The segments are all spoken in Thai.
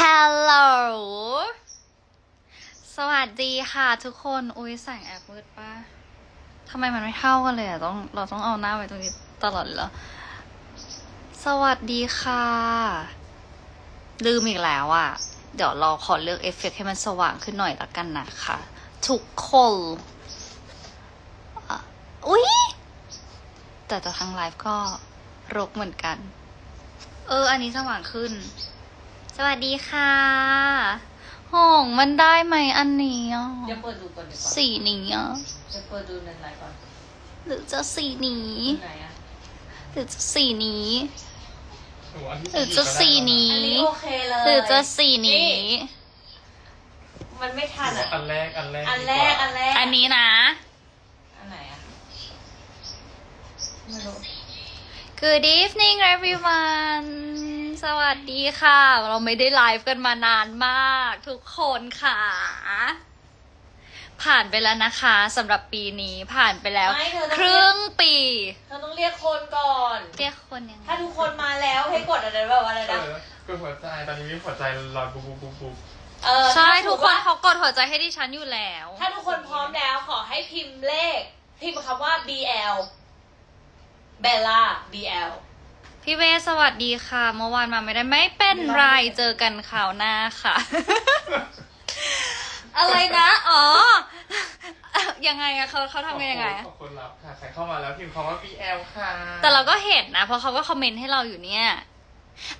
Hello สวัสดีค่ะทุกคน อุ้ยแสงแอบมืดปะทำไมมันไม่เท่ากันเลยอะต้อง เราต้องเอาหน้าไว้ตรงนี้ตลอดเลยเหรอ สวัสดีค่ะ ลืมอีกแล้วอะเดี๋ยวเราขอเลือกเอฟเฟกต์ให้มันสว่างขึ้นหน่อยละกันนะคะ ทุกคนอะอุ๊ยแต่แต่ทางไลฟ์ก็รกเหมือนกัน เออ อันนี้สว่างขึ้น สวัสดีค่ะห้องมันได้ไหมอันนี้อะเดี๋ยวเปิดดูก่อนดีกว่าสีนี้อะจะเปิดดูในไลน์ก่อนหรือจะสีนี้ไหนอะหรือจะสีนี้หนูอันที่หรือจะสีนี้ อันนี้โอเคเลยหรือจะสีนี้ มันไม่ทันอะอันแรกอันแรกอันแรกอันแรกอันนี้นะอันไหนอะไม่รู้ Good evening everyone ส วัสดีค่ะ เราไม่ได้ไลฟ์กันมานานมาก ทุกคนค่ะ ผ่านไปแล้วนะคะสำหรับปีนี้ผ่านไปแล้ว ไม่เธอต้อง ครึ่งปีเธอต้องเรียกคนก่อน เรียกคนยังไงถ้าทุกคนมาแล้วให้กดอะไรแบบว่าอะไรเอนะอคือหัวใจตอนนี้มีหัวใจลอยปุ๊บปุ๊บปุ๊บปุ๊บเออใช่ถ้าทุกคนว่าเขากดหัวใจให้ดิฉันอยู่แล้วถ้าทุกคนพร้อมแล้วขอให้พิมพ์เลข พิมพ์คำว่า BL Bella BL พี่เวสสวัสดีค่ะเมื่อวานมาไม่ได้ไม่เป็นไรเจอกันข่าวหน้าค่ะ อะไรนะอ๋อยังไงอะเขาเขาทำกันยังไงอะขอบคุณรับค่ะใครเข้ามาแล้วพิมพ์คำว่า BL ค่ะ แต่เราก็เห็นนะ เพราะเขาก็คอมเมนต์ให้เราอยู่เนี่ย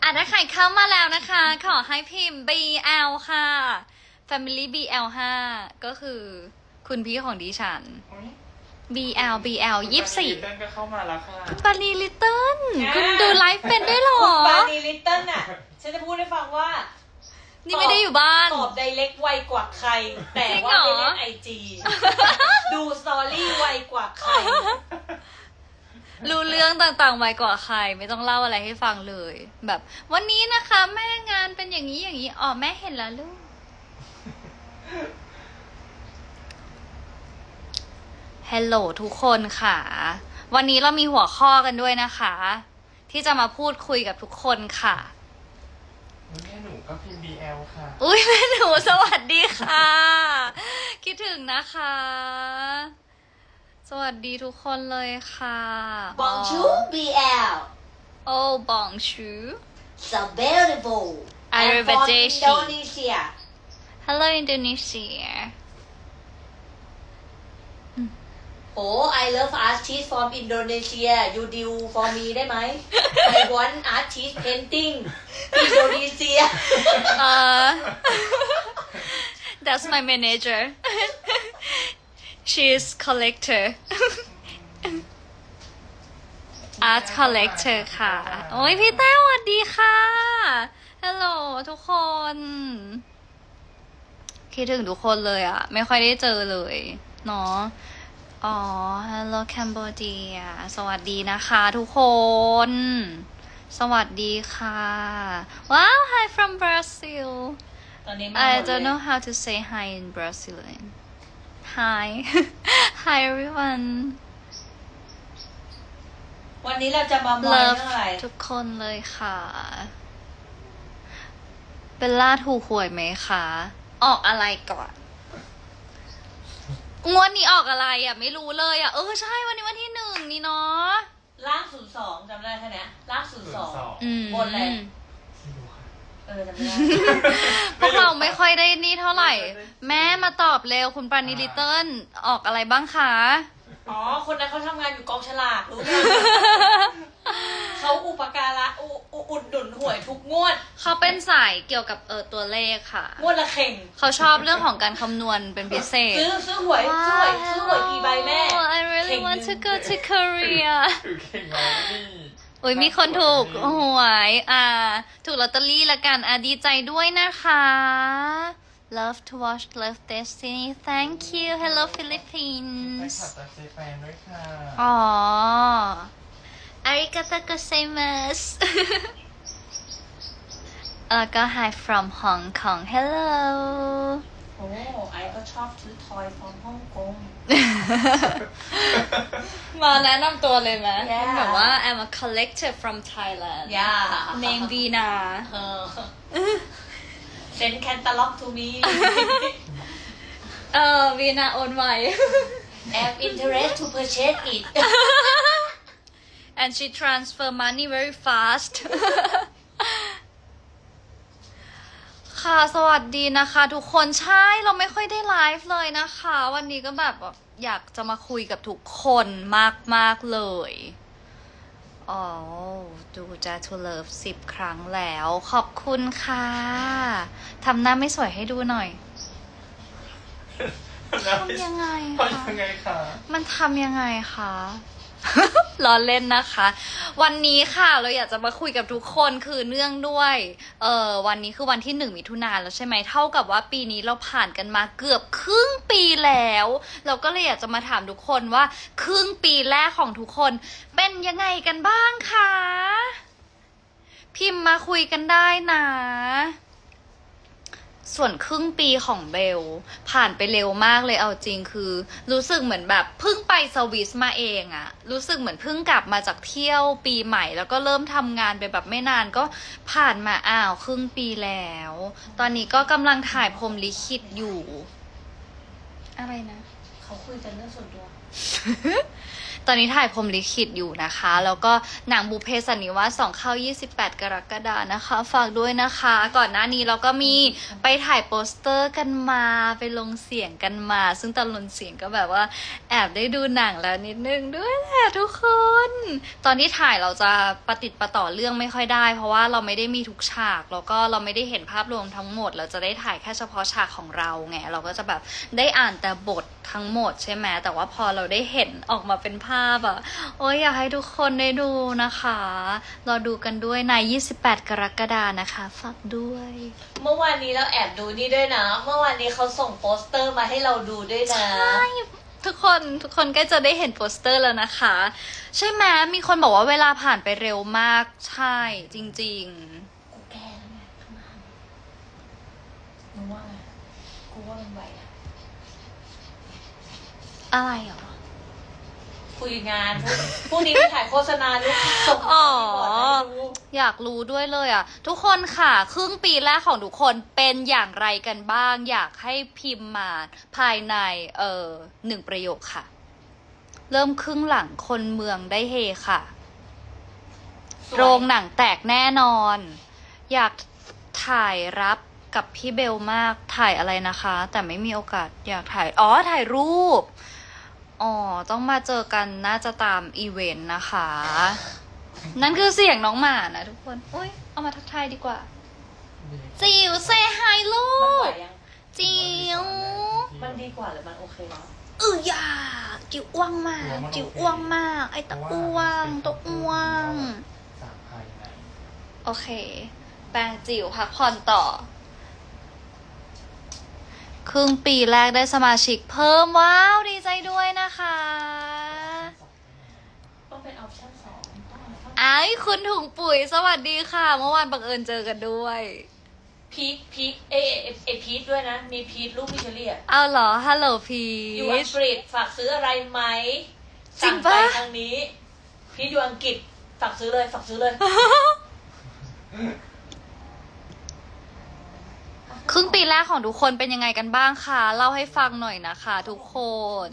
อะถ้าใครเข้ามาแล้วนะคะ ขอให้พิมพ์ BL ค่ะ Family BL 5ก็คือคุณพี่ของดิฉันโอ๊ย BL BL ยี่สิบสี่เต้นก็เข้ามาแล้วค่ะปารีลิตเติ้ลคุณ เติ้ลน่ะ ฉันจะพูดให้ฟังว่า นี่ไม่ได้อยู่บ้าน ตอบไดเล็กไวกว่าใคร แต่ว่าจริงเหรอ ไม่เล่นไอจีดูสตอรี่ไวกว่าใคร รู้เรื่องต่างๆไวกว่าใคร ไม่ต้องเล่าอะไรให้ฟังเลย แบบ วันนี้นะคะแม่งานเป็นอย่างนี้อย่างนี้อ๋อแม่เห็นแล้วลูก ฮัลโหลทุกคนค่ะ วันนี้เรามีหัวข้อกันด้วยนะคะ ที่จะมาพูดคุยกับทุกคนค่ะแม่หนูก็พิมพ์ BL ค่ะ อุ้ยแม่หนูสวัสดีค่ะ คิดถึงนะคะ สวัสดีทุกคนเลยค่ะ Bonjour BL โอ้บองชู so beautiful Arrivederci. I'm from Indonesia Hello Indonesia โอ้ I love artist from Indonesia you do for me ได้ไหม I want artist painting Indonesia uh, That's my manager She is collector Art collector ค่ะ โอ้ยพี่แต้วสวัสดีค่ะ ฮัลโหลทุกคน คิดถึงทุกคนเลยอะไม่ค่อยได้เจอเลย เนาะ อ๋อ Hello Cambodia สวัสดีนะคะทุกคน สวัสดีค่ะ ว้าว Hi from Brazil ตอนนี้มาหม I ด don't เลย know how to say hi in Brazilian Hi Hi everyone วันนี้เราจะมามอย Love เรื่องอะไรทุกคนเลยค่ะเบลล่าถูกหวยไหมคะ ออกอะไรก่อน งวดนี้ออกอะไรอะ ไม่รู้เลยอะ เออใช่วันนี้วันที่หนึ่งนี่เนาะล่างศูนย์สองจำได้แค่เนี้ยล่างศูนย์สองอืมบนอะไรไม่รู้ค่ะเออจำไม่ได้พวกเราไม่ค่อยได้นี่เท่าไหร่ แม่มาตอบเร็วคุณปรานิลิตเติ้ลออกอะไรบ้างคะ อ๋อ คนนั้นเขาทำงานอยู่กองฉลากรู้ยัง เขาอุปการะอุอุอุดหนุนหวยทุกงวด เขาเป็นสายเกี่ยวกับเออตัวเลขค่ะ งวดละเข่ง เขาชอบเรื่องของการคำนวณเป็นพิเศษ ซื้อซื้อหวยซื้อหวยซื้อหวยกี่ใบแม่ Wow, I really want to go to Korea ถือเข่งเอานี่อุ้ยมีคนถูกหวยอ่า ถูกลอตเตอรี่ละกันอะดีใจด้วยนะคะ Love to watch Love Destiny Thank you Hello ไป Philippines ขับจากเซแฟนด้วยค่ะ อ๋อ อาริกาโตโกเซมัส แล้วก็ Hi from Hong Kong Hello โอ้ไอก็ชอบซื้อทอยของฮ่องกง มาแนะนำตัวเลยไหม Yeah แบบว่า I'm a collector from Thailand ย่า name Vina เออ send catalog to me เออวีนาโอนไว้ have interest to purchase it And she transfer money very fast ค่ะ สวัสดีนะคะ ทุกคนใช่เราไม่ค่อยได้ไลฟ์เลยนะคะ วันนี้ก็แบบว่าอยากจะมาคุยกับทุกคนมาก ๆ เลยอ๋อดูจะทูเลิฟสิบครั้งแล้ว ขอบคุณค่ะทำหน้าไม่สวยให้ดูหน่อยทำยังไงทำคะยังไงคะมันทำยังไงคะ ล้อเล่นนะคะ วันนี้ค่ะเราอยากจะมาคุยกับทุกคนคือเนื่องด้วยเออวันนี้คือวันที่หนึ่งมิถุนายนแล้วใช่ไหมเท่ากับว่าปีนี้เราผ่านกันมาเกือบครึ่งปีแล้ว เราก็เลยอยากจะมาถามทุกคนว่า ครึ่งปีแรกของทุกคนเป็นยังไงกันบ้างคะ พิมพ์มาคุยกันได้นะ ส่วนครึ่งปีของเบล ผ่านไปเร็วมากเลยเอาจริงคือ รู้สึกเหมือนแบบเพิ่งไปสวิสมาเองอะรู้สึกเหมือนเพิ่งกลับมาจากเที่ยวปีใหม่ แล้วก็เริ่มทำงานไปแบบไม่นานก็ผ่านมาอ้าวครึ่งปีแล้ว ตอนนี้ก็กำลังถ่ายพรมลิขิตอยู่ อะไรนะ เขาคุยกันเรื่องส่วนตัว ตอนนี้ถ่ายพรมลิขิตอยู่นะคะ แล้วก็หนังบุเพสันนิวาสสองเข้า 28 กรกฎานะคะ ฝากด้วยนะคะ ก่อนหน้านี้เราก็มีไปถ่ายโปสเตอร์กันมาไปลงเสียงกันมา ซึ่งตอนลงเสียงก็แบบว่าแอบได้ดูหนังแล้วนิดนึงด้วยแหละทุกคน ตอนที่ถ่ายเราจะประติดประต่อเรื่องไม่ค่อยได้ เพราะว่าเราไม่ได้มีทุกฉาก แล้วก็เราไม่ได้เห็นภาพรวมทั้งหมด เราจะได้ถ่ายแค่เฉพาะฉากของเราไงเราก็จะแบบได้อ่านแต่บททั้งหมดใช่ไหมแต่ว่าพอเราได้เห็นออกมาเป็นภาพอะโอ้ยอยากให้ทุกคนได้ดูนะคะ รอดูกันด้วยใน 28 กรกฎานะคะ ฝากด้วย เมื่อวานนี้เราแอบดูนี่ด้วยนะ เมื่อวานนี้เขาส่งโปสเตอร์มาให้เราดูด้วยนะทุกคนทุกคนก็จะได้เห็นโปสเตอร์แล้วนะคะ ใช่ไหมมีคนบอกว่าเวลาผ่านไปเร็วมาก ใช่ จริงกูแก้แล้วไงทำงานมึงว่าไงกูว่ามันไหวอะๆอะไรเหรอ คุยงานพรุ่งนี้ไปถ่ายโฆษณาลูกส่งอ๋อบอร์ดให้ดูอยากรู้ด้วยเลยอะ ทุกคนค่ะ ครึ่งปีแรกของทุกคนเป็นอย่างไรกันบ้าง อยากให้พิมพ์มาภายในเอ่อหนึ่งประโยคค่ะ เริ่มครึ่งหลังคนเมืองได้เฮค่ะโรงหนังแตกแน่นอน อยากถ่ายรับกับพี่เบลมากถ่ายอะไรนะคะ แต่ไม่มีโอกาสอยากถ่าย อ๋อ ถ่ายรูป อ๋อ ต้องมาเจอกันน่าจะตามอีเวนต์นะคะ นั่นคือเสียงน้องหมานะทุกคนโอ้ยเอามาทักทายดีกว่า จิ๋วเซฮายลูมันไหวกยังจิ๋ว มันดีกว่าหรือมันโอเคแล้วเอออยาจิ๋วอ้วงมาก จิ๋วอ้วงมาก ไอตะอ้วงตัวอ้วงจากภายในโอเค แปลงจิ๋วพักผ่อนต่อ ครึ่งปีแรกได้สมาชิกเพิ่มว้าวดีใจด้วยนะคะต้องเป็นออปชั่นสองต้องเอาเข้าไอ้คุณถุงปุ๋ยสวัสดีค่ะ เมื่อวานบังเอิญเจอกันด้วยพีคพีคเอยเอยเอยพีคด้วยนะ มีพีคลูกพิชเลียเอาเหรอฮัลโหลพีอยู่อังชกฤษฝากซื้ออะไรไหมจริสั่งงปะไปทางนี้ พีคอยู่อังกฤษฝากซื้อเลยฝากซื้อเลย ครึ่งปีแรกของทุกคนเป็นยังไงกันบ้างคะเล่าให้ฟังหน่อยนะคะทุกคน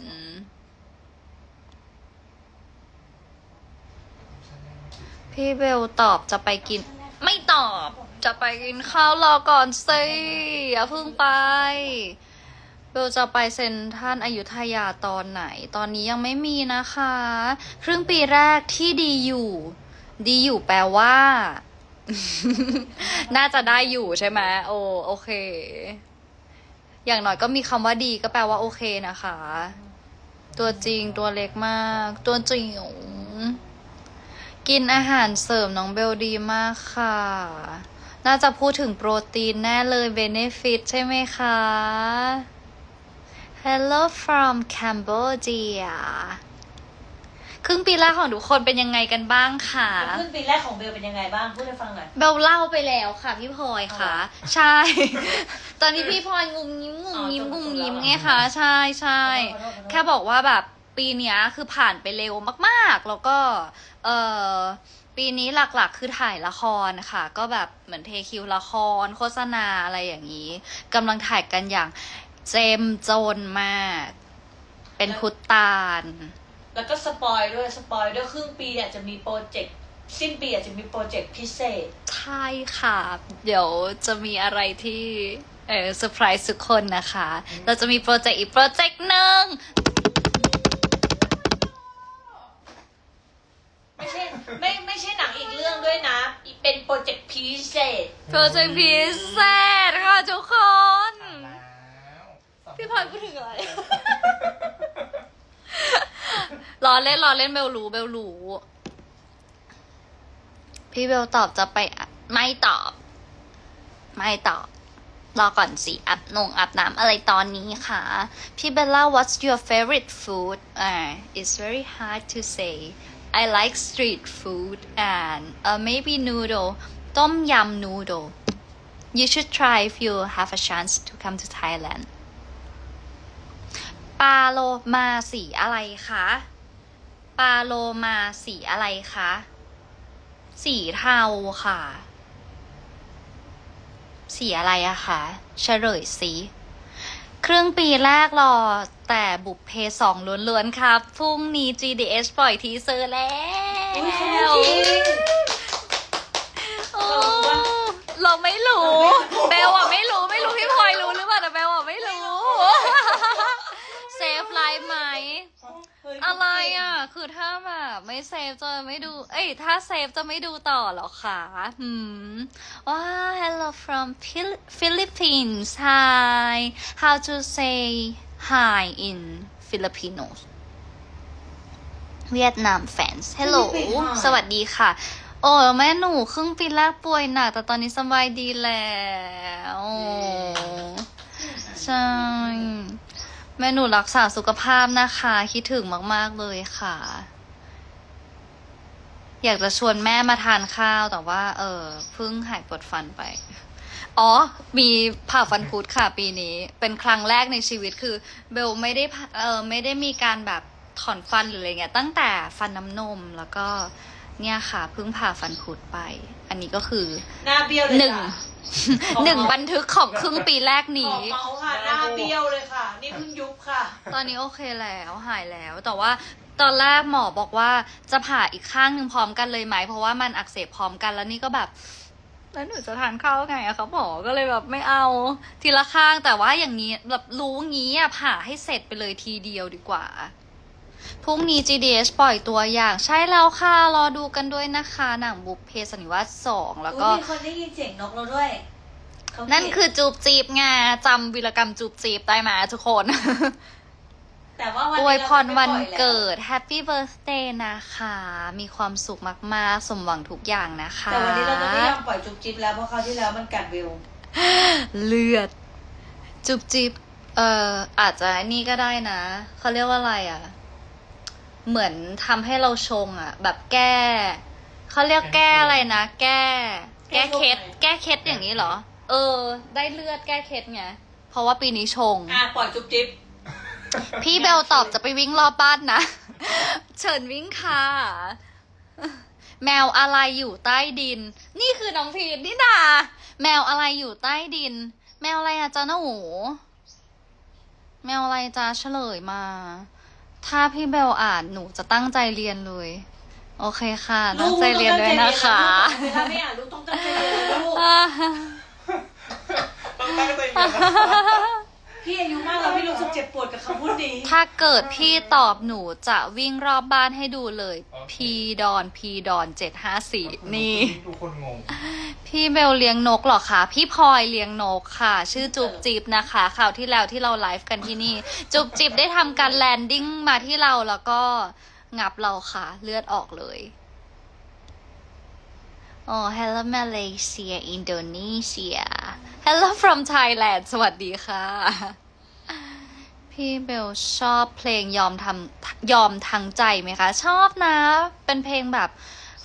พี่เบลตอบจะไปกิน ไม่ตอบจะไปกินข้าวรอก่อนสิอย่าเพิ่งไป เบลจะไปเซ็นทรันอายุธยาตอนไหน ตอนนี้ยังไม่มีนะคะ ครึ่งปีแรกที่ดีอยู่ ดีอยู่แปลว่า น่าจะได้อยู่ใช่ไหมโอโอเค อย่างน้อยก็มีคำว่าดีก็แปลว่าโอเคนะคะ ตัวจริงตัวเล็กมาก ตัวจิ๋วกินอาหารเสริมน้องเบลดีมากค่ะ น่าจะพูดถึงโปรตีนแน่เลยเบเนฟิตใช่ไหมคะ Hello from Cambodia ครึ่งปีแรกของทุกคนเป็นยังไงกันบ้างคะขึ้นปีแรกของเบลเป็นยังไงบ้างพูดให้ฟังหน่อยเบลเล่าไปแล้วค่ะพี่พลอยค่ะ ใช่ ตอนนี้พี่พลอยงุมยิ้มงุมยิ้มอ๋งุอมจบยิ้มแล้วไงคะใช่ใช่ขอโทษขอโทษแค่บอกว่าแบบปีเนี้ยคือผ่านไปเร็วมากๆ แล้วก็ เออปีปีนี้หลักๆ คือถ่ายละครค่ะ ก็แบบเหมือนเทคิวละคร โฆษณาอะไรอย่างนี้กำลังถ่ายกันอย่างเจมโจนมาก เป็นพุตตาน แล้วก็ spoil ด้วย spoil ด้วยครึ่งปีอาจจะมีโปรเจกต์สิ้นปีอาจจะมีโปรเจกต์พิเศษ ใช่ค่ะ เดี๋ยวจะมีอะไรที่เออเซอร์ไพรส์ทุกคนนะคะ เราจะมีโปรเจกต์อีกโปรเจกต์หนึ่งไม่ใช่ไม่ไม่ใช่หนังอีกเรื่องด้วยนะอีกเป็นโปรเจกต์พิเศษ โปรเจกต์พิเศษค่ะทุกคนแล้วพี่พลอยพูดถึงอะไร รอเล่นรอเล่นเบลรู้เบลรู้พี่เบลตอบจะไปไม่ตอบ ไม่ตอบ รอก่อนสิอาบนงอาบน้ำอะไรตอนนี้ค่ะ พี่เบลล่า what's your favorite food อ่า it's very hard to say I like street food and uh, maybe noodle ต้มยำ noodle you should try if you have a chance to come to Thailand ปาโลมาสีอะไรคะ ปาโลมาสีอะไรคะ สีเทาค่ะ สีอะไรอะคะเฉลยสิครึ่งปีแรกรอ แต่บุพเพสองล้วนๆครับ พรุ่งนี้ GDS ปล่อยทีเซอร์แล้วพูดจริงโอ้เราไม่รู้ เบลอะไม่รู้ ไม่รู้พี่พลอยรู้หรือเปล่าแต่เบลอะไม่รู้ save live ไหมเฮ้ยอะไรอะ คือถ้าแบบไม่ save จะไม่ดู เอ้ย ถ้า save จะไม่ดูต่อเหรอคะหืมว้า hello from Phil- Philippines hi how to say hi in Filipino Vietnam fans hello สวัสดีค่ะ โอ้แม่หนูครึ่งปีแรกป่วยหนักแต่ตอนนี้สบายดีแล้ว ใช่ แม่หนูรักษาสุขภาพนะคะ คิดถึงมาก ๆ เลยค่ะ อยากจะชวนแม่มาทานข้าวแต่ว่า เออเพิ่งหายปวดฟันไป อ๋อ มีผ่าฟันคุดค่ะปีนี้ เป็นครั้งแรกในชีวิตคือ เบลไม่ได้เออไม่ได้มีการแบบถอนฟันหรืออะไรเงี้ยตั้งแต่ฟันน้ำนมแล้วก็เนี่ยค่ะเพิ่งผ่าฟันคุดไป อันนี้ก็คือหน้าเบี้ยวเลยหนึ่งจ้ะหนึ่งบันทึกของครึ่งปีแรกขอนี้ เมาส์ค่ะหน้าเบี้ยวเลยค่ะ นี่เพิ่งยุบค่ะ ตอนนี้โอเคแล้วหายแล้ว แต่ว่าตอนแรกหมอบอกว่าจะผ่าอีกข้างหนึ่งพร้อมกันเลยไหม เพราะว่ามันอักเสบพร้อมกันแล้วนี่ก็แบบ แล้วหนูจะทานข้าวไงอะครับหมอก็เลยแบบไม่เอา ทีละข้างแต่ว่าอย่างนี้แบบรู้งี้อะผ่าให้เสร็จไปเลยทีเดียวดีกว่า พรุ่งนี้ GDS ปล่อยตัวอย่าง ใช่แล้วค่ะ รอดูกันด้วยนะคะ หนังบุพเพสันนิวาสสองแล้วก็ อุ๊ยมีคนได้ยินเสียงนกเราด้วยเขานั่นคือจูบจีบไงจำวีรกรรมจูบจีบได้ไหมทุกคน แต่ว่าวันอนี้วยพราจะไม่วันปล่อยแล้วเกิด Happy Birthday นะคะ มีความสุขมาก ๆ สมหวังทุกอย่างนะคะ แต่วันนี้เราจะไม่ยอมปล่อยจุ๊บจิ๊บแล้วเพราะคราวที่แล้วมันกัดวิว เลือด จุบจิบเอ่ออาจจะนี่ก็ได้นะ เขาเรียกว่าอะไรอะ เหมือนทำให้เราชงอะ แบบแก้เขาเรียกแก้อะไรนะ แก้ แก้เคล็ดแก้เคล็ดอย่างนี้เหรอ เออ ได้เลือดแก้เคล็ดไงเพราะว่าปีนี้ชง อะปล่อยจุ๊บจิ๊บพี่เบลตอบจะไปวิ่งรอบบ้านนะเชิญวิ่งค่ะแมวอะไรอยู่ใต้ดิน นี่คือน้องพีทนี่นาแมวอะไรอยู่ใต้ดิน แมวอะไรอะจ๊ะหนูแมวอะไรจ๊ะเฉลยมา ถ้าพี่เบลอ่านหนูจะตั้งใจเรียนเลย โอเคค่ะตั้งใจเรียนด้วยนะคะลูกต้องตั้งใจเรียนนะลูกถ้าไม่อ่านลูกต้องตั้งใจเรียนนะลูกต้องตั้งใจเรียนนะ พี่อายุมากแล้วพี่รู้สึกเจ็บปวดกับคำพูดนี้ถ้าเกิดพี่ตอบหนูจะวิ่งรอบบ้านให้ดูเลย พีดอนพีดอนเจ็ดห้าสี่นี่ทุกคนงง พี่เบลเลี้ยงนกเหรอคะ พี่พลอยเลี้ยงนกค่ะ ชื่อจุบจิบนะคะคราวที่แล้วที่เราไลฟ์กันที่นี่ จุบจิบได้ทำการ landing มาที่เราแล้วก็งับเราค่ะ เลือดออกเลย โอ้ hello Malaysia Indonesia hello from Thailand สวัสดีค่ะ พี่เบลชอบเพลงยอมทำยอมทางใจไหมคะ ชอบนะ เป็นเพลงแบบ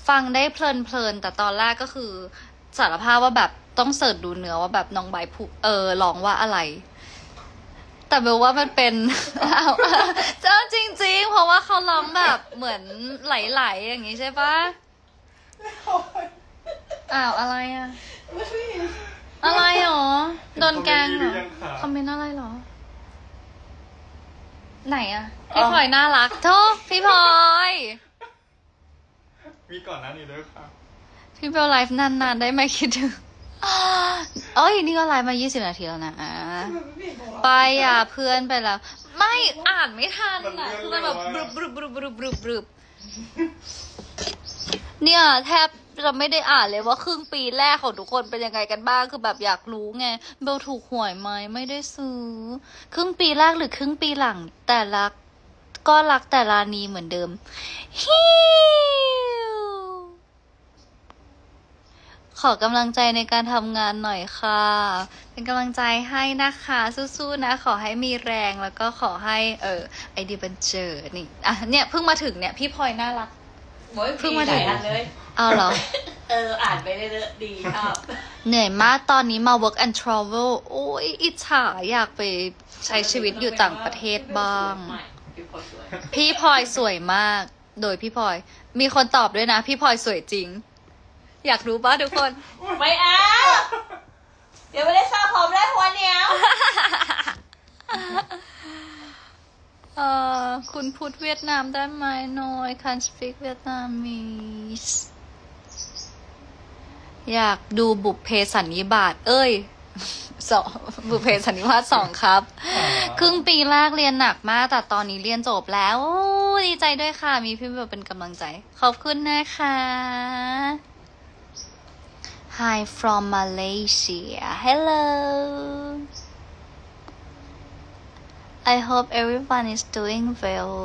ฟังได้เพลินๆ แต่ตอนแรกก็คือสารภาพว่าแบบต้องเสิร์ชดูเนื้อว่าแบบน้องใบผูเออร้องว่าอะไร แต่เบลว่ามันเป็นเจ้าจริง ๆ เพราะว่าเขาร้องแบบเหมือนไหลๆอย่างนี้ใช่ปะ อ้าวอะไรอะ อะไรหรอ โดนแกล้งเหรอ คอมเมนต์อะไรหรอ ไหนอะ พี่พลอยน่ารักโทษพี่พลอย มีก่อนหน้านี้ด้วยค่ะ พี่เบลไลฟ์นานๆ ได้ไหมคิดถึงเอ้ย นี่ก็ไลฟ์มา 20 นาทีแล้วนะไปอะเพื่อนไปแล้ว ไม่อ่านไม่ทันอะคือมันแบบบรึบรึบรึบรึบรึบรึบเนี่ยแทบ จะไม่ได้อ่านเลยว่าครึ่งปีแรกของทุกคนเป็นยังไงกันบ้างคือแบบอยากรู้ไงเบลถูกหวยไหมไม่ได้ซื้อ ครึ่งปีแรกหรือครึ่งปีหลัง แต่ละก็รักแต่ลานีเหมือนเดิมฮิวขอกำลังใจในการทำงานหน่อยค่ะ เป็นกำลังใจให้นะคะ สู้ๆนะ ขอให้มีแรงแล้วก็ขอให้ เออไอเดียบันเจอนี่อะเนี่ยเพิ่งมาถึงเนี่ยพี่พลอยน่ารักโอ้ยเพิ่งมาถึงหลยอันเลย เอาเหรอ เออ อ่านไปเรื่อยๆดีชอบเหนื่อยมากตอนนี้มา work and travel โอ้ยอิจฉาอยากไปใช้ชีวิตอยู่ต่างประเทศบ้างไม่พี่พอสวยพี่พลอยสวยมาก โดยพี่พลอย มีคนตอบด้วยนะ พี่พลอยสวยจริง อยากรู้ป่ะทุกคน ไม่เอาเดี๋ยวไม่ได้สร้างผมได้หัวเหนียวเอ่อคุณพูดเวียดนามได้ไหม No I can't speak Vietnamese อยากดูบุพเพสันนิบาตเอ้ยสองบุพเพสันนิวาสสองครับ ครึ่งปีแรกเรียนหนักมาก แต่ตอนนี้เรียนจบแล้วโอ้ดีใจด้วยค่ะ มีพี่เบลเป็นกำลังใจ ขอบคุณนะคะ Hi from Malaysia Hello I hope everyone is doing well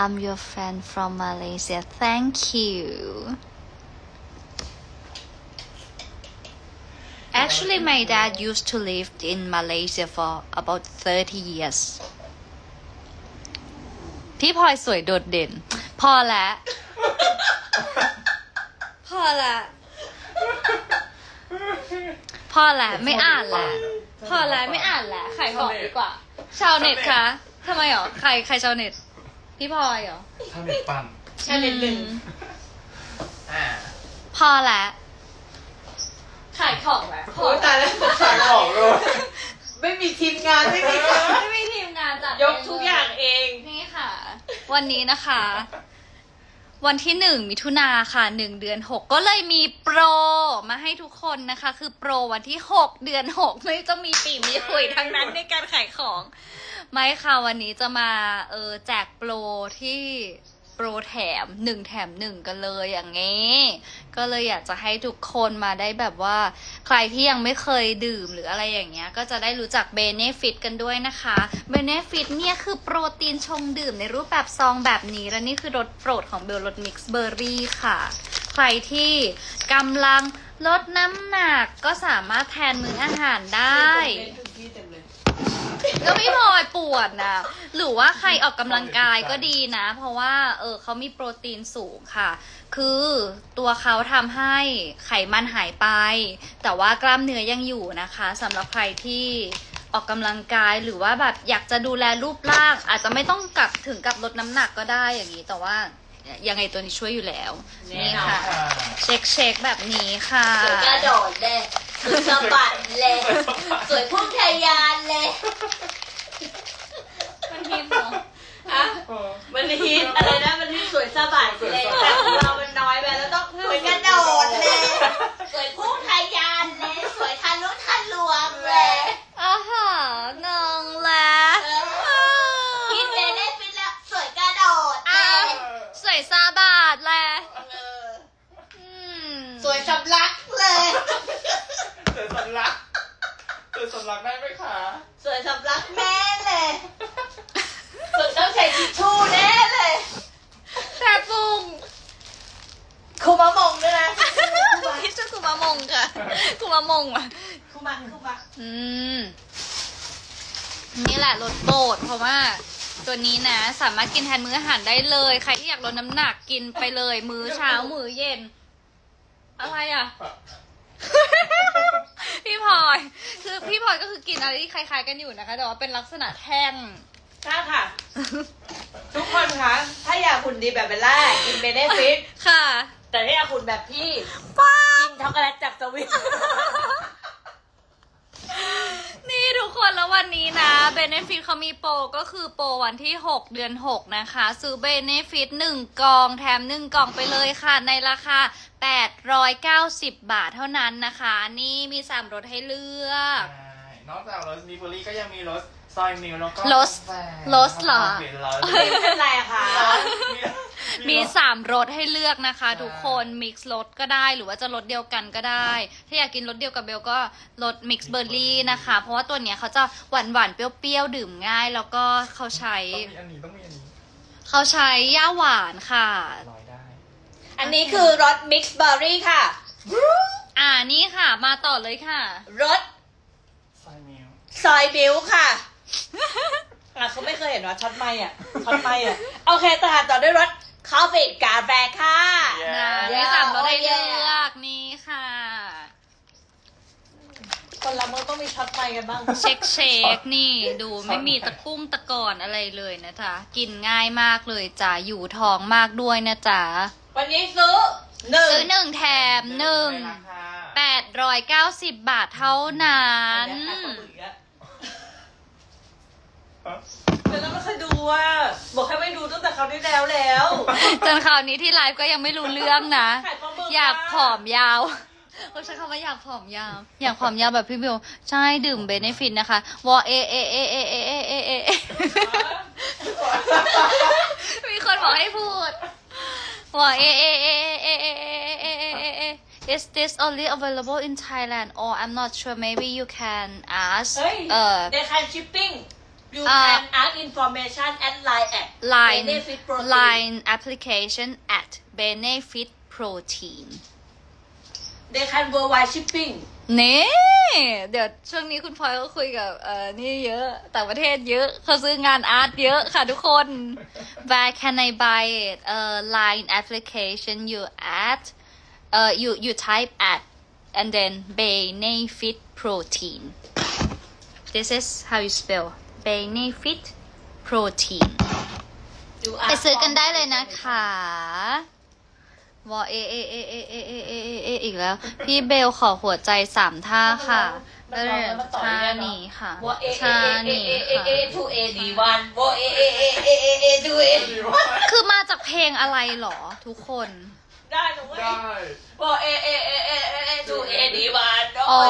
I'm your fan from Malaysia Thank you Actually, my dad used to live in Malaysia for about 30 years. พี่พลอยสวยโดดเด่น พอแล้วพอละ พอละ ไม่อ่านละ พอละ ไม่อ่านละขายของดีกว่า ชาวเน็ตคะทำไมหรอ ใครใครชาวเน็ต พี่พลอยเหรอถ้าเน็ตปั่นชาวเน็ตหนึ่งอืมอ่าพอละ ขายของแล้วพอโอ้ยตายแล้วขายของเลย ไม่มีทีมงานไม่มีไม่มีทีมงานจัดยกทุกอย่างเอง นี่ค่ะ วันนี้นะคะ วันที่หนึ่งมิถุนาค่ะหนึ่งเดือนหกก็เลยมีโปรมาให้ทุกคนนะคะ คือโปรวันที่หกเดือนหกไม่ต้องมีปี่มีขลุ่ยทั้งนั้นในการขายของ ไม่ค่ะวันนี้จะมาเออแจกโปรที่โป รแถมหนึ่งแถมหนึ่งกันเลยอย่างงี้ ก็เลยอยากจะให้ทุกคนมาได้แบบว่า ใครที่ยังไม่เคยดื่มหรืออะไรอย่างเงี้ย ก็จะได้รู้จัก Benefit กันด้วยนะคะ Benefit เนี่ยคือโปรตีนชงดื่มในรูปแบบซองแบบนี้ และนี่คือรสโปรดของเบลรส mixed berry ค่ะ ใครที่กำลังลดน้ำหนักก็สามารถแทนมื้ออาหารได้ ก็พี่พลอยปวดนะหรือว่าใครออกกำลังกายก็ดีนะ เพราะว่า เออเขามีโปรตีนสูงค่ะ คือตัวเขาทำให้ไขมันหายไป แต่ว่ากล้ามเนื้อยังอยู่นะคะสำหรับใครที่ออกกำลังกายหรือว่าแบบอยากจะดูแลรูปร่าง อาจจะไม่ต้องกลับถึงกับลดน้ำหนักก็ได้อย่างนี้แต่ว่ายังไงตัวนี้ช่วยอยู่แล้ว นี่ค่ะอ่าเช็คเช็คแบบนี้ค่ะสวยกระโดดเลย สวยสะบัดเลย สวยพุ่งทะยานเลยมันฮิตเหรออะมันฮิตอะไรนะมันฮิตสวยสะบัดเลยแต่ของเรามันน้อยไปแล้วต้องสวยกระโดดเลย สวยพุ่งทะยานเลย สวยทะลุทะลวงเลยอ่าฮะนองแล้วฮิตเลยได้ฟิตแล้วสวยกระโดดเลอะยสวยซาบาดแหละเอออืมสวยสำลักเลย เกิดสำลักเกิดสำ ลักได้ไหมคะ สวยสำลักแม่เลยสวยต้องใช้ทิชชู่แน่เลยแต่ปุงครูมามงด้วยนะครูมาที่ชื่อคุมามงค่ะคุมามงอะ ครูมาครูมาอืม นี่แหละรสโปรดเพราะว่า ตัวนี้นะ สามารถกินแทนมื้ออาหารได้เลย ใครที่อยากลดน้ำหนักกินไปเลย มื้อเช้ามื้อเย็น อะไรอะ พี่พลอย คือพี่พลอยก็คือกินอะไรที่คล้ายๆกันอยู่นะคะ แต่ว่าเป็นลักษณะแท่งค่ะค่ะ ทุกคนคะ ถ้าอยากหุ่นดีแบบเบลล่ากินเบเนฟิตค่ะ แต่ถ้าอยากหุ่นแบบพี่ กินช็อกโกแลตจากสวิต นี่ทุกคนแล้ววันนี้นะเบเนฟิตเขามีโปรก็คือโปรวันที่ 6 เดือน 6 นะคะ ซื้อเบเนฟิต1กล่องแถม 1 กล่องไปเลยค่ะ ในราคา 890 บาทเท่านั้นนะคะ นี่มี 3รสให้เลือก นอกจากรสมีเบอรี่ก็ยังมีรส ซอยมิลแล้วก็รสกาแฟรสเหรอ เป็นรสเป็นไรอะคะมีรสสามรสให้เลือกนะคะใช่ทุกคน mix รสก็ได้หรือว่าจะรสเดียวกันก็ได้ ถ้าอยากกินรสเดียวกับเบลก็รส mixed berry นะคะ เพราะว่าตัวเนี้ยเขาจะหวานหวานๆเปรี้ยวๆ ดื่มง่าย แล้วก็เขาใช้ต้องมีอันนี้ต้องมีอันนี้เขาใช้หญ้าหวานค่ะลอยได้ อันนี้คือรส mixed berry ค่ะอ่านี่ค่ะ มาต่อเลยค่ะ รส soy milk soy milk ค่ะ อะเขาไม่เคยเห็นว่าช็อตไมค์อะช็อตไมค์อะโอเคต่อต่อด้วยรสคาเฟ่กาแฟค่ะนะเย้มีสามรสให้โอ้ยเลือกนี่ค่ะ คนเรามันต้องมีช็อตไมค์กันบ้าง shake shake นี่ดูไม่มีตะกุ้งตะกอนอะไรเลยนะจ๊ะ กินง่ายมากเลยจ้ะ อยู่ท้องมากด้วยนะจ๊ะ วันนี้ซื้อหนึ่งซื้อหนึ่งแถมหนึ่งในราคาแปดร้อยเก้าสิบบาทเท่านั้น แต่เราไม่เคยดูอะบอกให้ไม่ดูตั้งแต่คราวที่แล้วแล้วจนคราวนี้ที่ไลฟ์ก็ยังไม่รู้เรื่องนะ ขายปลาหมึกอยากอะผอมยาวเขาใช้คำว่าอยากผอมยาว อยากผอมยาวแบบพี่บิวใช่ดื่มเบเนฟิตนะคะวอเอเอเอเอเอเอเอเอเอมีคนบอกให้พูดวอเอเอเอเอเอเอเอเอเอเอ Is this only available in Thailand or I'm not sure maybe you can ask เฮ้ยเอ่อ they can shipping you อ่า can ask information at line at line Benefit Protein line application at benefit protein they can worldwide shipping นี่เดี๋ยวช่วงนี้คุณพลอยก็คุยกับเอ่อนี่เยอะต่างประเทศเยอะเขาซื้องานอาร์ตเยอะค่ะทุกคน Where can I buy it เอ่อ line application you add เอ่อ you you type at and then benefit protein this is how you spell benefit protein You ไป ask ซื้อกัน for ได้เลยนะคะวอเอเอเอเอเอเอเอเอเออีกแล้ว พี่เบลขอหัวใจสามท่าค่ะมัแล้วนร้องแล้วมันต่อท่าได้เนอะนี้ค่ะว่าเอเอท่าเอเอนี้เอเอค่ะเอ to a d one ว่าเอเอเอเอเอเอ to a คือมาจากเพลงอะไรหรอทุกคน ได้หนูว่าได้ว่าเอเอเอเอเอเอ to a d one อ๋อ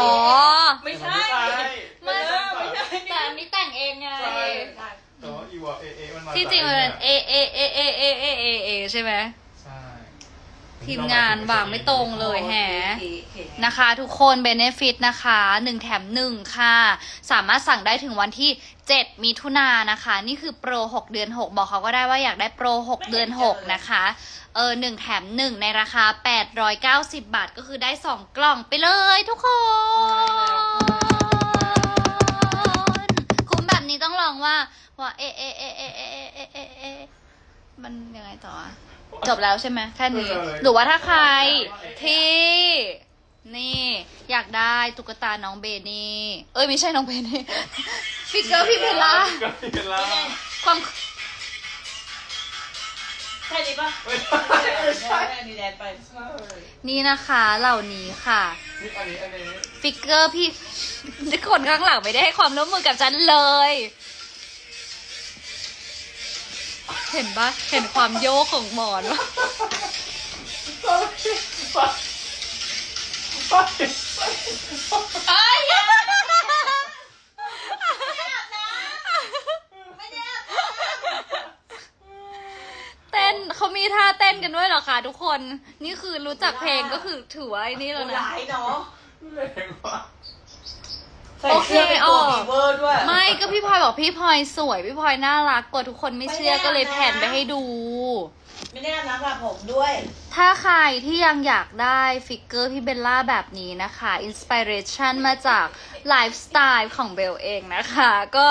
ไม่ใช่ไม่ไม่ใช่แต่อั นนี้แต่งเองไงใช่แต่ว่าอีวอเอเอมันมาที่จริงมันเป็นเอเอเอเอเอเอเอเอใช่ไหมใช่ทีมงานวางไม่ตรงเลยแฮะนะคะ ทุกคนเบเนฟิตนะคะ1แถม1ค่ะ สามารถสั่งได้ถึงวันที่ 7 มิถุนายนนะคะ นี่คือโปร 6 เดือน 6 บอกเขาก็ได้ว่าอยากได้โปร 6 เดือน 6 นะคะเออ1แถม1ในราคา 890 บาทก็คือได้ 2 กล่องไปเลยทุกคน ต้องลองว่าว่าเอะเอะเอะเอะเอะเอะเอะเอะเอะมันยังไงต่ออะจบแล้วใช่ไหมแค่นี้ หรือว่าถ้าใครที่ นี่ อยากได้ตุ๊กตาน้องเบนี่ เอ้ยไม่ใช่น้องเบนี่ figure พี่เบลล่า ก็เห็นแล้วความ ใช่นี้ปะไม่ใช่ไม่ใช่อันนี้แดนไปใช่นี่นะคะเหล่านี้ค่ะ นี่อันนี้อันนี้ figure พี่คนข้างหลังไม่ได้ให้ความร่วมมือกับฉันเลย เห็นปะเห็นความโยกของหมอนปะไปไปเอ้ยอย่าไม่ได้อาบน้ำไม่ได้อาบน้ำ เต้ นเขามีท่าเต้นกันด้วยเหรอคะทุกคน นี่คือรู้จักเพลงก็คือถือว่าไอ้นี่แล้วนะหลายเนาะแรงว่ะใส่เสื้อเป็นตัวบีเวอร์ด้วย ไม่ก็พี่พลอยบอกพี่พลอยสวย พี่พลอยน่ารักกว่าทุกคนไม่เชื่อไม่แน่ก็เลยแผ่นไปให้ดู ไม่ได้อาบน้ำกับผมด้วย ถ้าใครที่ยังอยากได้ figure พี่เบลล่าแบบนี้นะคะ inspiration มาจากไลฟ์สไตล์ของเบลเองนะคะ ก็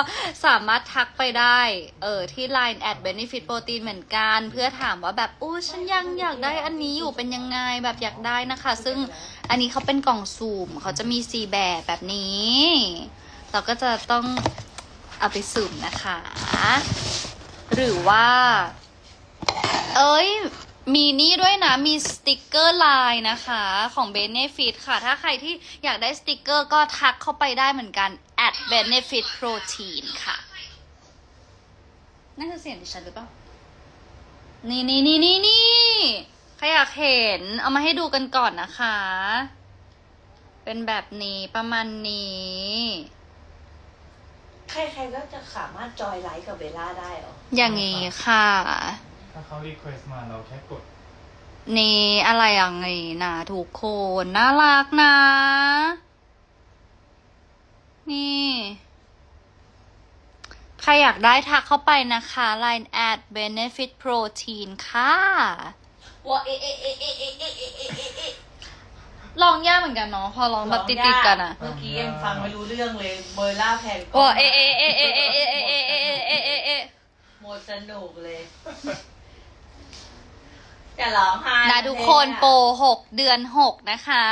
สามารถทักไปได้เออที่ Line at benefit protein เหมือนกัน เพื่อถามว่าแบบอู้ฉันยังอยากได้อันนี้อยู่เป็นยังไงแบบอยากได้นะคะ ซึ่งอันนี้เขาเป็นกล่องสุ่มเขาจะมีสีแบบแบบนี้ เราก็จะต้องเอาไปสุ่มนะคะ หรือว่า เอ้ย มีนี่ด้วยนะ มีสติกเกอร์ไลน์นะคะของ Benefit ค่ะ ถ้าใครที่อยากได้สติกเกอร์ก็ทักเข้าไปได้เหมือนกัน at benefit protein ค่ะนั่นคือเสียงดิฉันหรือเปล่า นี่นี่นี่นี่นี่ใครอยากเห็นเอามาให้ดูกันก่อนนะคะ เป็นแบบนี้ประมาณนี้ ใครๆก็จะสามารถจอยไลฟ์กับเบลล่าได้เหรอ อย่างนี้ค่ะถ้าเขารีเควสมาเราแค่กด นี่อะไรอย่างงี้นะทุกคนน่ารักนะ นี่ ใครอยากได้ทักเข้าไปนะคะ Line at benefit protein ค่ะว่าเอะเอะเอะเอะเอะเอะเอะเอะเอะเอะลองยากเหมือนกันเนาะพอลองแบบติดๆกันอะเมื่อกี้ยังฟังไม่รู้เรื่องเลยเบลล่าแพนโอ้เอะเอะเอะเอะเอะเอะเอะเอะเอะเอะเอะเอะหมดสนุกเลย จะร้องไห้นะทุกคนโปรหกเดือนหกนะคะ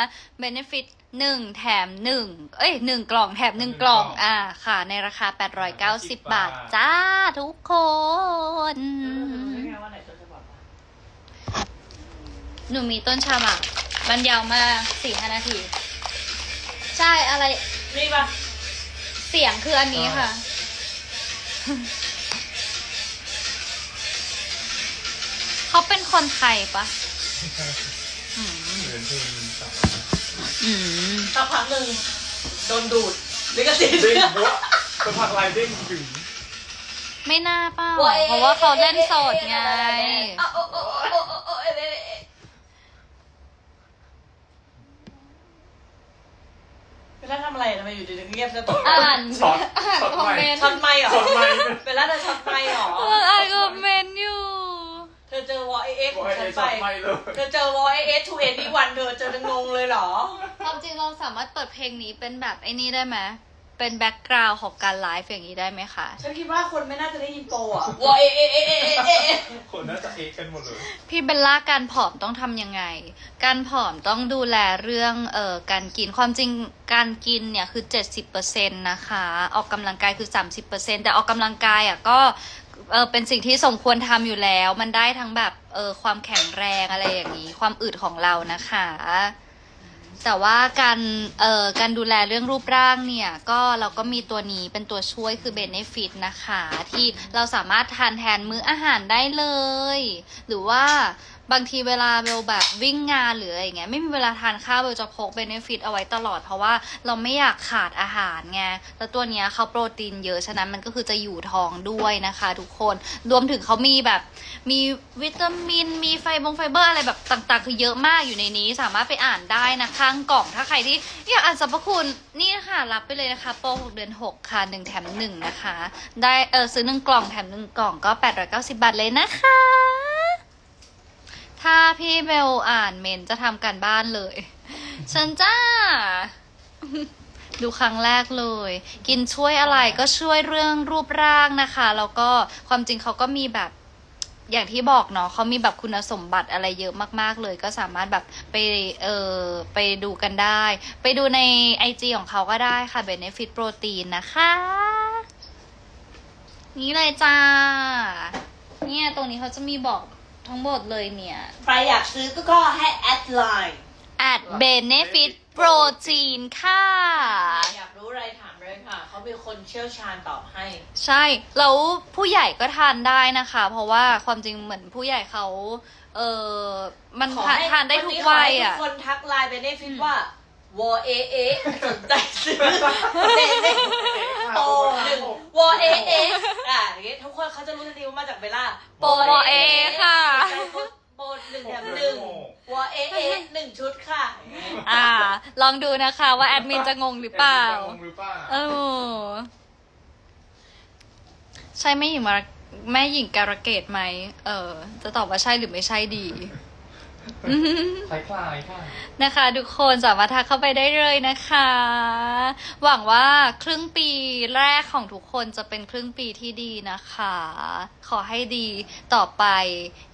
benefit หนึ่งแถมหนึ่งเอ้ยหนึ่งกล่องแถมหนึ่งกล่อง อ่าค่ะ ในราคา890บาท จ้าทุกคนรู้ได้ไงว่าไหนต้นฉบับวะหนูมีต้นฉบับมันยาวมากสี่ห้านาที ใช่อะไร นี่ปะเสียงคืออันนี้ค่ะ เขาเป็นคนไทยปะอืมเหมือนเพลงสาวอืมสักพักหนึ่งโดนดูดลิขสิทธิ์เด้งหัวสักพักลายเด้งถึงไม่น่าเป้าเพราะว่าเขาเล่นสดไงโอ้โอ้โอ้โอ้โอ้โอ้เอ๊ะเอ๊ะเอ๊ะเวลาทำอะไรทำไมอยู่ดีๆเงียบจะตกอ่านช็อตอ่านช็อตคอมใหม่เมนต์ช็อตไม่เหรอช็อตใหม่เวลาเธอช็อตไม่เหรอเอออ่านคอมเมนต์ อยู่เธอเจอวอเอเอสบอกของให้ฉันช็ไปอตใหม่เลยเธอเจอวอเอเอสทูเอ็นดีวันเธอเจองงเลยเหรอ ความจริงเราสามารถเปิดเพลงนี้เป็นแบบไอ้นี่ได้ไหม เป็นแบ็กกราวด์ของการไลฟ์อย่างนี้ได้ไหมคะ ฉันคิดว่าคนไม่น่าจะได้ยินโปรอะวอเอเอเอเอเอเอเอคนน่าจะเอกกันหมดเลย พี่เบลล่าการผอมต้องทำยังไง การผอมต้องดูแลเรื่องเอ่อการกินความจริงการกินเนี่ยคือ 70%นะคะ ออกกำลังกายคือ 30%แต่ออกกำลังกายอะก็เออเป็นสิ่งที่สมควรทำอยู่แล้ว มันได้ทั้งแบบเออความแข็งแรงอะไรอย่างนี้ ความอึดของเรานะคะ แต่ว่าการเอ่อการดูแลเรื่องรูปร่างเนี่ยก็เราก็มีตัวนี้เป็นตัวช่วยคือเบน e ฟิตนะคะ ที่เราสามารถทานแทนมื้ออาหารได้เลย หรือว่า บางทีเวลาเบลแบบวิ่งงานหรืออะไรอย่างเงี้ยไม่มีเวลาทานข้าวเบลจะพก Benefit เอาไว้ตลอดเพราะว่าเราไม่อยากขาดอาหารไงแล้วตัวเนี้ยเขาโปรตีนเยอะฉะนั้นมันก็คือจะอยู่ท้องด้วยนะคะ ทุกคนรวมถึงเขามีแบบมีวิตามิน มีไฟบงไฟเบอร์อะไรแบบต่างๆ คือเยอะมากอยู่ในนี้สามารถไปอ่านได้นะข้างกล่องถ้าใครที่อยากอ่านสรรพคุณนี่นะคะรับไปเลยนะคะโปร6เดือน6ค่ะ1แถม1นะคะ ได้เออซื้อ1กล่องแถม1กล่องก็890บาทเลยนะคะ ถ้าพี่เบลอ่านเมนจะทำการบ้านเลยเชิญจ้า ดูครั้งแรกเลย กินช่วยอะไรก็ช่วยเรื่องรูปร่างนะคะ แล้วก็ความจริงเขาก็มีแบบอย่างที่บอกเนาะเขามีแบบคุณสมบัติอะไรเยอะมาก ๆ เลย ก็สามารถแบบไปเออไปดูกันได้ ไปดูใน IG ของเขาก็ได้ค่ะ Benefit Protein นะคะ นี่เลยจ้า เนี่ยตรงนี้เขาจะมีบอก ทั้งหมดเลยเนี่ย ใครอยากซื้อก็ก็ให้แอดไลน์ at benefit protein ค่ะ อยากรู้อะไรถามเลยค่ะ เขาเป็นคนเชี่ยวชาญตอบให้ ใช่ แล้วผู้ใหญ่ก็ทานได้นะคะ เพราะว่าความจริงเหมือนผู้ใหญ่เขา เออมันขอทานให้ทานได้ทุกนนี้วัยขให้อะทุกคนทักไลน์ไปในฟิตว่า วอเอเอสนใจซื้อเบเนโปรหนึ่งวอเอเออะอย่างงี้ทุกคนเขาจะรู้ทันทีว่ามาจากเบลล่าโปร AA ค่ะโปรหนึ่งแถมหนึ่งวอเอเอหนึ่งชุดค่ะ อ่า ลองดูนะคะว่าแอดมินจะงงหรือเปล่างงหรือเปล่าเออ ใช่แม่หญิงมาแม่หญิงการะเกดไหม เออ จะตอบว่าใช่หรือไม่ใช่ดี คล้ายๆค่ะนะคะ ทุกคนสามารถทักเข้าไปได้เลยนะคะ หวังว่าครึ่งปีแรกของทุกคนจะเป็นครึ่งปีที่ดีนะคะ ขอให้ดีต่อไป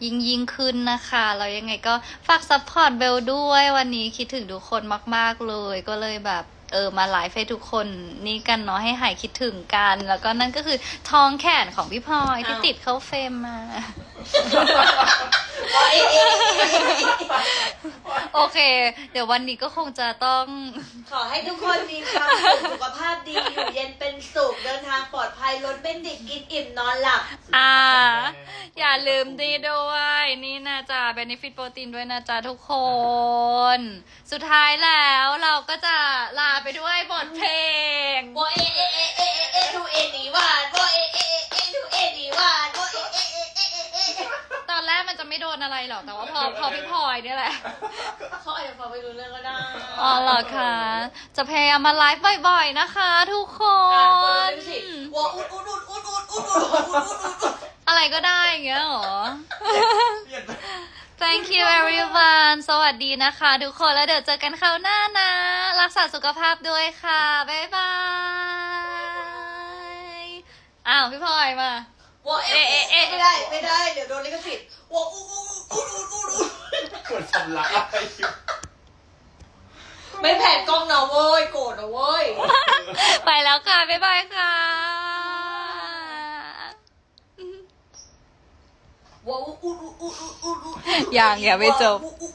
ยิ่งยิ่งขึ้นนะคะแล้วยังไงก็ฝาก support เบลด้วยวันนี้คิดถึงทุกคนมาก ๆ เลยก็เลยแบบ เออมาไลฟ์ให้ทุกคนนี่กันเนาะให้หายคิดถึงกัน แล้วก็นั่นก็คือท้องแขนของพี่พลอยที่อ้าวติดเข้า frame มาอ๋อเอะเอะเอะเอะโอเค เดี๋ยววันนี้ก็คงจะต้อง ขอให้ทุกคนมีความสุขสุขภาพดี อยู่เย็นเป็นสุข เดินทางปลอดภัยรถเบนดิกกินอิ่มนอนหลับ อ่า อย่าลืมดีด้วย นี่นะจ๊ะ Benefit protein ด้วยนะจ๊ะทุกคน สุดท้ายแล้วเรา อะไรหรอกแต่ว่าพอพอพี่พลอยเนี่ยแหละ เขาอาจจะฟังไม่รู้เรื่องก็ได้อ๋อเหรอคะ จะพยายามมาไลฟ์บ่อยๆนะคะ ทุกคอะกดนเลยสิวัวอุดอุดอุดอุดอุดอุดอุดอุดอุดอุดอุดอะไรก็ได้อย่างเงี้ยเหรอเปลี่ยนไป Thank you everyone สวัสดีนะคะ ทุกคนแล้วเดี๋ยวเจอกันคราวหน้านะ รักษาสุขภาพด้วยค่ะ บ๊ายบาย อ้าว พี่พลอยมา วัวเอะเอะเอะไม่ได้ไม่ได้เดี๋ยวโดนลิขสิทธิ์วัวอุดอุดอุดอุดอุดอุดกดสำลักอะไรอยู่ไม่แผ่กล้องนะเว้ยโกรธนะเว้ย ไปแล้วค่ะ บ๊ายบายค่ะวัวอุดอุดอุดอุดอุดอุดยังอย่าไม่จบวัวอุด